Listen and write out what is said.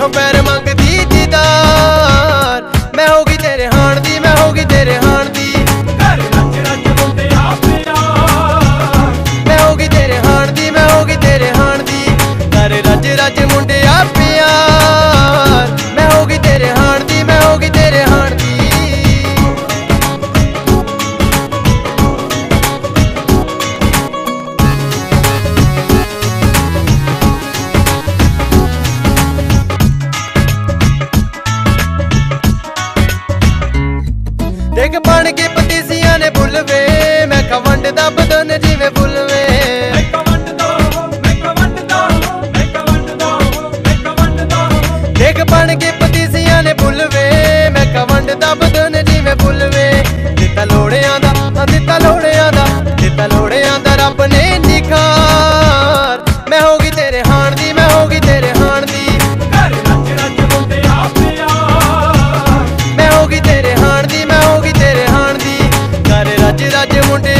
I'm better. my Singh ਬਣ ਕੇ ਪਤੀਸੀਆਂ ਨੇ ਬੁਲਵੇ। ਮੈਂ ਖਵੰਡ ਦਾ ਬਦਨ ਜਿਵੇਂ ਬੁਲਵੇ। ਦੇਖ ਬਣ ਕੇ ਪਤੀਸੀਆਂ ਨੇ ਬੁਲਵੇ। ਮੈਂ ਕਵੰਡ ਦਾ ਬਦਨ ਜਿਵੇਂ ਬੁਲਵੇ। ਰੱਜ ਰੱਜ ਮੁੰਡੇ